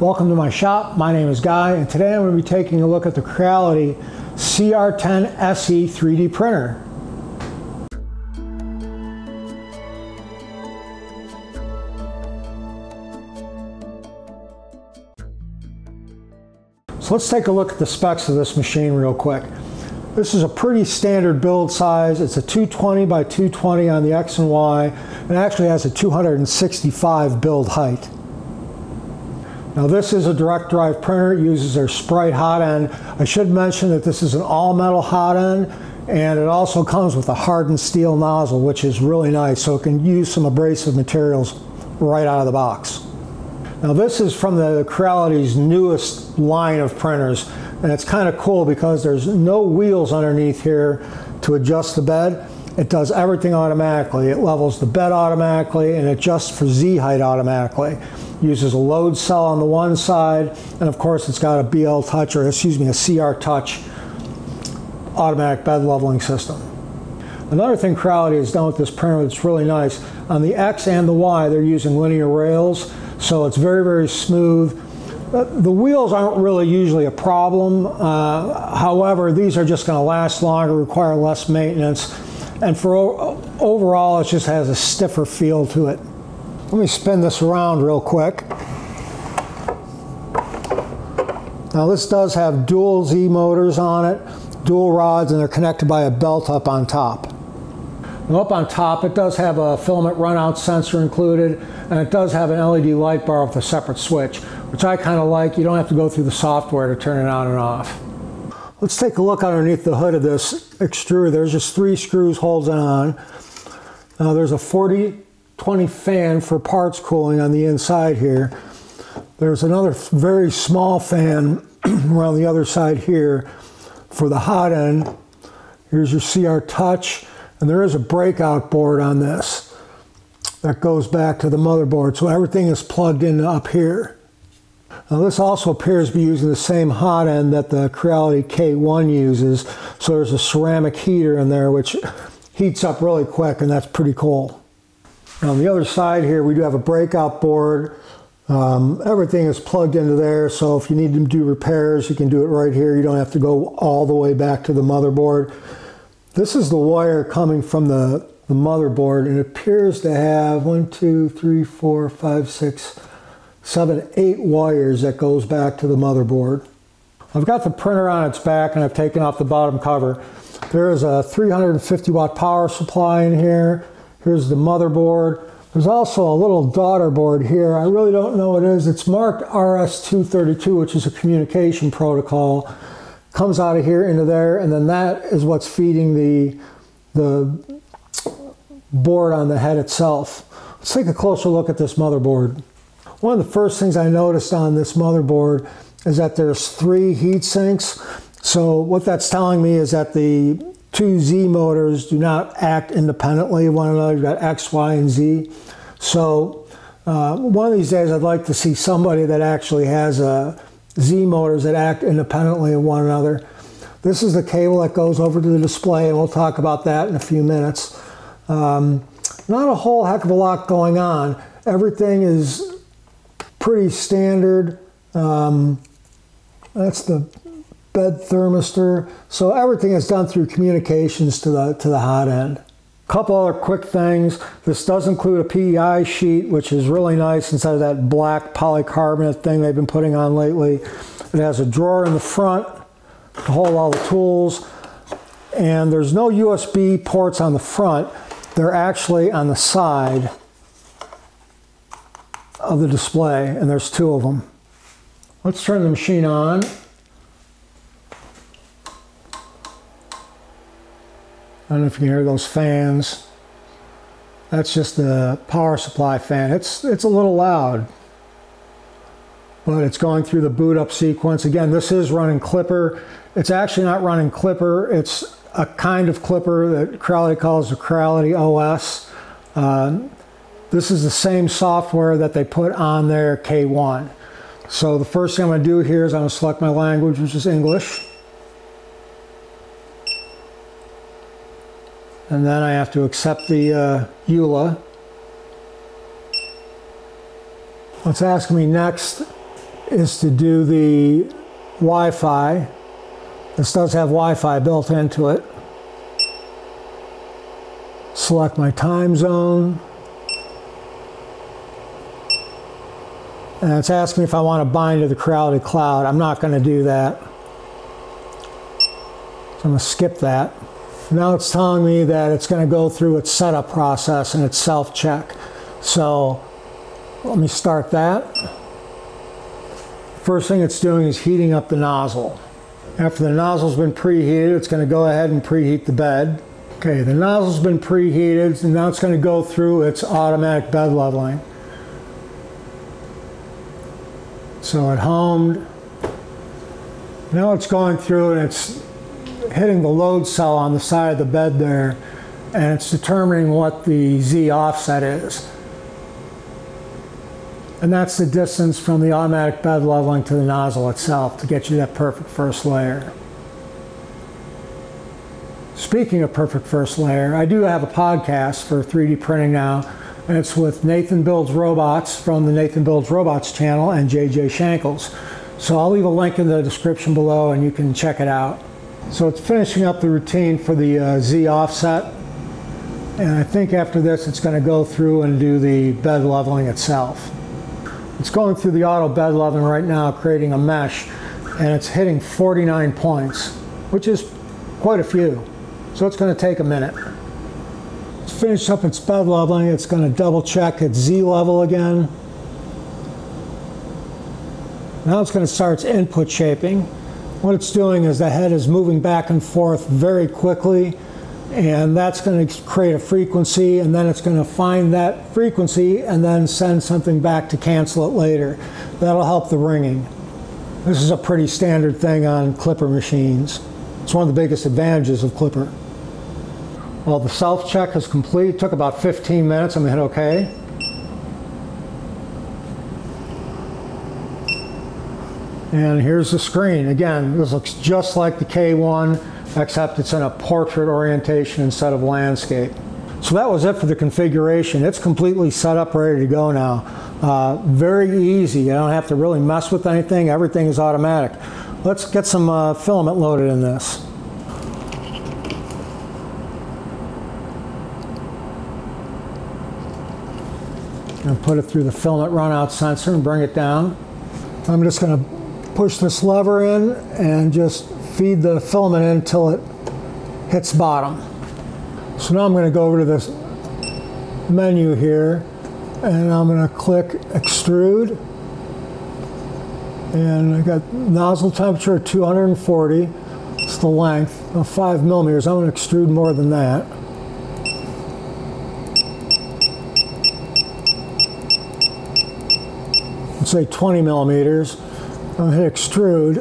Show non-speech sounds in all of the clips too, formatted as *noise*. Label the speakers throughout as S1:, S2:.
S1: Welcome to my shop. My name is Guy, and today I'm going to be taking a look at the Creality CR10 SE 3D printer. So let's take a look at the specs of this machine real quick. This is a pretty standard build size. It's a 220 by 220 on the X and Y. and actually has a 265 build height. Now this is a direct drive printer. It uses their Sprite hot end. I should mention that this is an all metal hot end and it also comes with a hardened steel nozzle which is really nice so it can use some abrasive materials right out of the box. Now this is from the Creality's newest line of printers and it's kind of cool because there's no wheels underneath here to adjust the bed. It does everything automatically. It levels the bed automatically and adjusts for Z height automatically. Uses a load cell on the one side and of course it's got a BL Touch or excuse me a CR Touch automatic bed leveling system. Another thing Creality has done with this printer that's really nice, on the X and the Y they're using linear rails so it's very very smooth the wheels aren't really usually a problem. Uh, however, these are just going to last longer, require less maintenance, and for overall, it just has a stiffer feel to it. Let me spin this around real quick. Now this does have dual Z motors on it, dual rods, and they're connected by a belt up on top. Now up on top, it does have a filament runout sensor included, and it does have an LED light bar with a separate switch which I kind of like. You don't have to go through the software to turn it on and off. Let's take a look underneath the hood of this extruder. There's just three screws holding on. Now there's a 40-20 fan for parts cooling on the inside here. There's another very small fan *clears throat* around the other side here for the hot end. Here's your CR Touch, and there is a breakout board on this that goes back to the motherboard. So everything is plugged in up here. Now this also appears to be using the same hot end that the Creality K1 uses. So there's a ceramic heater in there which heats up really quick and that's pretty cool. Now on the other side here we do have a breakout board. Um, everything is plugged into there so if you need to do repairs you can do it right here. You don't have to go all the way back to the motherboard. This is the wire coming from the, the motherboard and it appears to have one, two, three, four, five, six, seven, eight wires that goes back to the motherboard. I've got the printer on its back and I've taken off the bottom cover. There is a 350 watt power supply in here. Here's the motherboard. There's also a little daughter board here. I really don't know what it is. It's marked RS-232, which is a communication protocol. Comes out of here into there, and then that is what's feeding the, the board on the head itself. Let's take a closer look at this motherboard. One of the first things I noticed on this motherboard is that there's three heat sinks. So what that's telling me is that the two Z motors do not act independently of one another. You've got X, Y, and Z. So uh, one of these days I'd like to see somebody that actually has a Z motors that act independently of one another. This is the cable that goes over to the display, and we'll talk about that in a few minutes. Um, not a whole heck of a lot going on. Everything is pretty standard. Um, that's the bed thermistor. So everything is done through communications to the, to the hot end. A couple other quick things. This does include a PEI sheet, which is really nice instead of that black polycarbonate thing they've been putting on lately. It has a drawer in the front to hold all the tools. And there's no USB ports on the front. They're actually on the side of the display, and there's two of them. Let's turn the machine on. I don't know if you can hear those fans. That's just the power supply fan. It's, it's a little loud, but it's going through the boot up sequence. Again, this is running Klipper. It's actually not running Klipper. It's a kind of Klipper that Creality calls the Creality OS. Uh, this is the same software that they put on their K1. So the first thing I'm going to do here is I'm going to select my language, which is English. And then I have to accept the uh, EULA. What's asking me next is to do the Wi-Fi. This does have Wi-Fi built into it. Select my time zone. And it's asking me if I want to bind to the Creality Cloud. I'm not going to do that. So I'm going to skip that. Now it's telling me that it's going to go through its setup process and its self-check. So let me start that. First thing it's doing is heating up the nozzle. After the nozzle's been preheated, it's going to go ahead and preheat the bed. Okay, the nozzle's been preheated, and now it's going to go through its automatic bed leveling. So it homed. Now it's going through and it's hitting the load cell on the side of the bed there, and it's determining what the Z offset is. And that's the distance from the automatic bed leveling to the nozzle itself to get you that perfect first layer. Speaking of perfect first layer, I do have a podcast for 3D printing now, it's with Nathan Builds Robots from the Nathan Builds Robots channel and JJ Shankles. So I'll leave a link in the description below and you can check it out. So it's finishing up the routine for the uh, Z offset. And I think after this it's going to go through and do the bed leveling itself. It's going through the auto bed leveling right now, creating a mesh, and it's hitting 49 points, which is quite a few. So it's going to take a minute. It's finished up its bed leveling. It's going to double check its Z level again. Now it's going to start its input shaping. What it's doing is the head is moving back and forth very quickly and that's going to create a frequency and then it's going to find that frequency and then send something back to cancel it later. That'll help the ringing. This is a pretty standard thing on Klipper machines. It's one of the biggest advantages of Klipper. Well, the self-check is complete. It took about 15 minutes. I'm going to hit OK. And here's the screen. Again, this looks just like the K1 except it's in a portrait orientation instead of landscape. So that was it for the configuration. It's completely set up, ready to go now. Uh, very easy. You don't have to really mess with anything. Everything is automatic. Let's get some uh, filament loaded in this. And put it through the filament runout sensor and bring it down. I'm just going to push this lever in and just feed the filament in until it hits bottom. So now I'm going to go over to this menu here and I'm going to click extrude and I got nozzle temperature at 240 it's the length of 5 millimeters I'm going to extrude more than that say 20 millimeters to hit extrude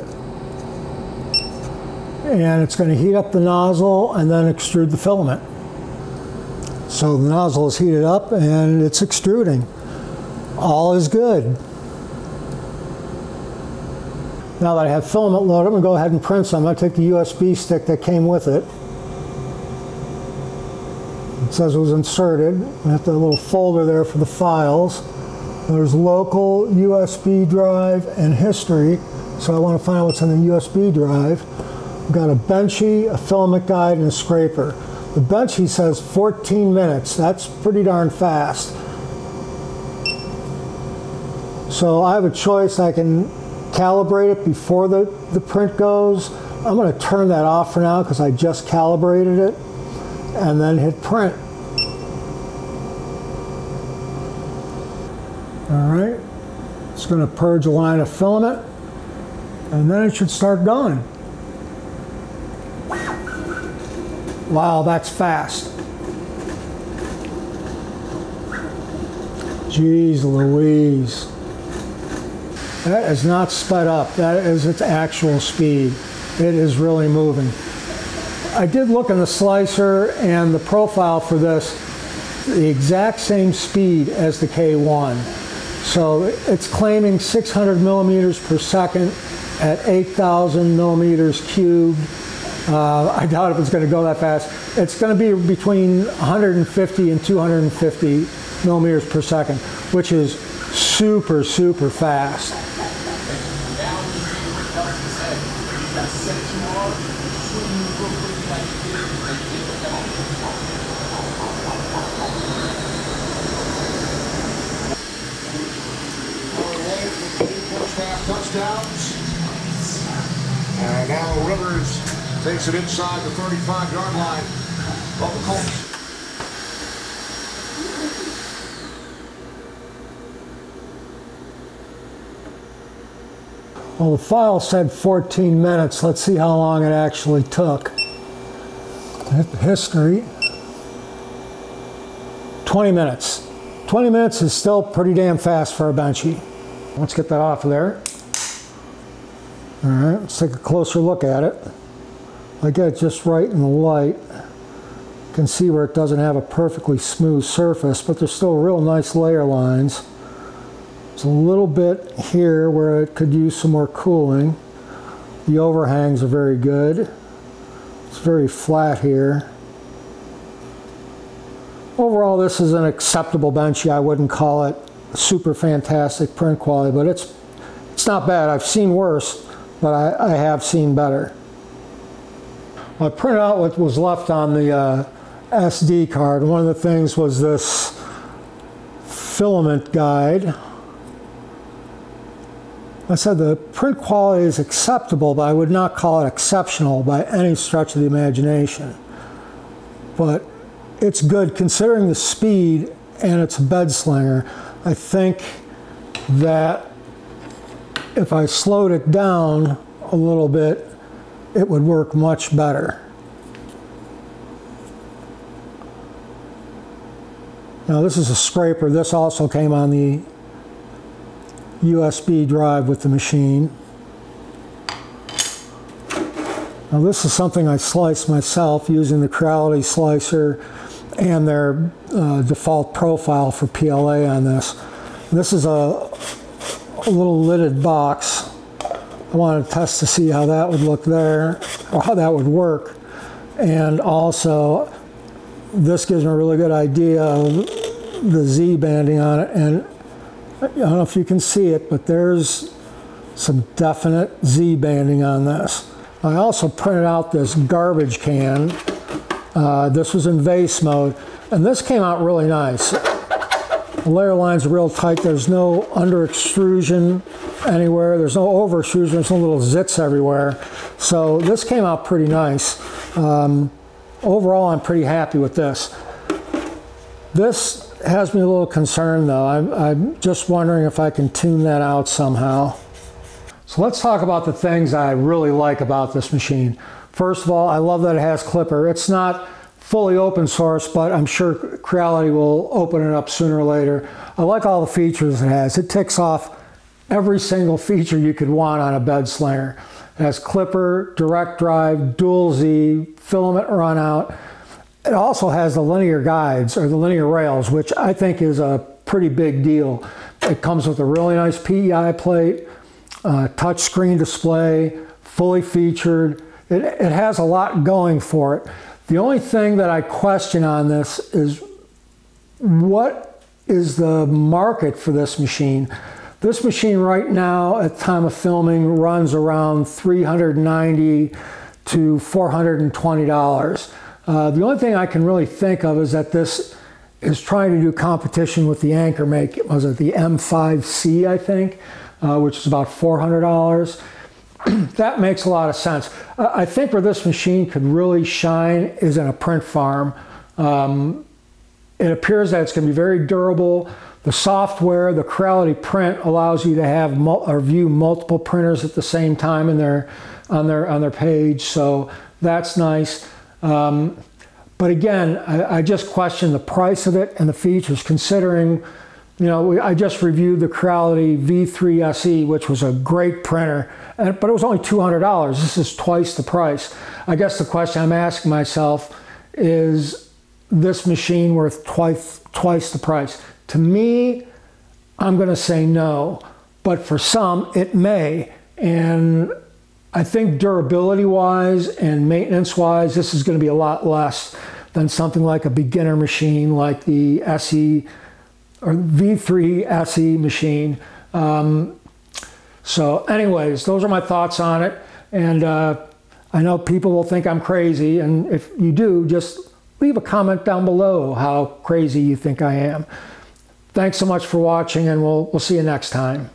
S1: and it's going to heat up the nozzle and then extrude the filament. So the nozzle is heated up and it's extruding. All is good. Now that I have filament loaded, I'm going to go ahead and print some. I'm going to take the USB stick that came with it. It says it was inserted. I have the little folder there for the files. There's local USB drive and history. So I want to find out what's in the USB drive. I've got a benchy, a filament guide, and a scraper. The benchy says 14 minutes. That's pretty darn fast. So I have a choice. I can calibrate it before the, the print goes. I'm going to turn that off for now because I just calibrated it and then hit print. All right, it's going to purge a line of filament and then it should start going. Wow, that's fast. Jeez Louise. That is not sped up. That is its actual speed. It is really moving. I did look in the slicer and the profile for this, the exact same speed as the K1. So it's claiming 600 millimeters per second at 8,000 millimeters cubed uh, I doubt if it's going to go that fast. It's going to be between 150 and 250 millimeters per second, which is super, super fast.
S2: Touchdowns. And now Rivers takes it inside the 35-yard line of the Colts.
S1: Well, the file said 14 minutes. Let's see how long it actually took. History. 20 minutes. 20 minutes is still pretty damn fast for a benchy. Let's get that off of there. All right, let's take a closer look at it. I get it just right in the light. You can see where it doesn't have a perfectly smooth surface, but there's still real nice layer lines. There's a little bit here where it could use some more cooling. The overhangs are very good. It's very flat here. Overall, this is an acceptable benchy. I wouldn't call it super fantastic print quality, but it's it's not bad. I've seen worse, but I, I have seen better. I printed out what was left on the uh, SD card. One of the things was this filament guide. I said the print quality is acceptable, but I would not call it exceptional by any stretch of the imagination. But it's good considering the speed and it's a bed slinger. I think that if I slowed it down a little bit, it would work much better. Now this is a scraper. This also came on the USB drive with the machine. Now this is something I sliced myself using the Creality slicer and their uh, default profile for PLA on this. This is a, a little lidded box. I wanted to test to see how that would look there, or how that would work. And also, this gives me a really good idea of the Z banding on it. And I don't know if you can see it, but there's some definite Z banding on this. I also printed out this garbage can. Uh, this was in vase mode, and this came out really nice. The layer lines are real tight. There's no under extrusion anywhere. There's no over extrusion. There's no little zits everywhere. So this came out pretty nice. Um, overall, I'm pretty happy with this. This has me a little concerned though. I'm, I'm just wondering if I can tune that out somehow. So let's talk about the things I really like about this machine. First of all, I love that it has Klipper. It's not fully open source, but I'm sure Creality will open it up sooner or later. I like all the features it has. It ticks off every single feature you could want on a bed slinger. It has Klipper, direct drive, dual Z, filament runout. It also has the linear guides or the linear rails, which I think is a pretty big deal. It comes with a really nice PEI plate, uh, touch screen display, fully featured. It, it has a lot going for it. The only thing that I question on this is what is the market for this machine? This machine right now at time of filming runs around 390 to $420. Uh, the only thing I can really think of is that this is trying to do competition with the AnkerMake was it the M5C I think, uh, which is about $400. *clears throat* that makes a lot of sense. I think where this machine could really shine is in a print farm. Um, it appears that it's going to be very durable. The software, the Creality Print, allows you to have or view multiple printers at the same time in their on their on their page. So that's nice. Um, but again, I, I, just question the price of it and the features, considering, you know, we, I just reviewed the Creality V3 SE, which was a great printer, and, but it was only $200. This is twice the price. I guess the question I'm asking myself is this machine worth twice, twice the price? To me, I'm going to say no, but for some, it may. And I think durability wise and maintenance wise, this is going to be a lot less than something like a beginner machine like the SE or V3 SE machine. Um, so, anyways, those are my thoughts on it. And uh, I know people will think I'm crazy, and if you do, just leave a comment down below how crazy you think I am. Thanks so much for watching, and we'll, we'll see you next time.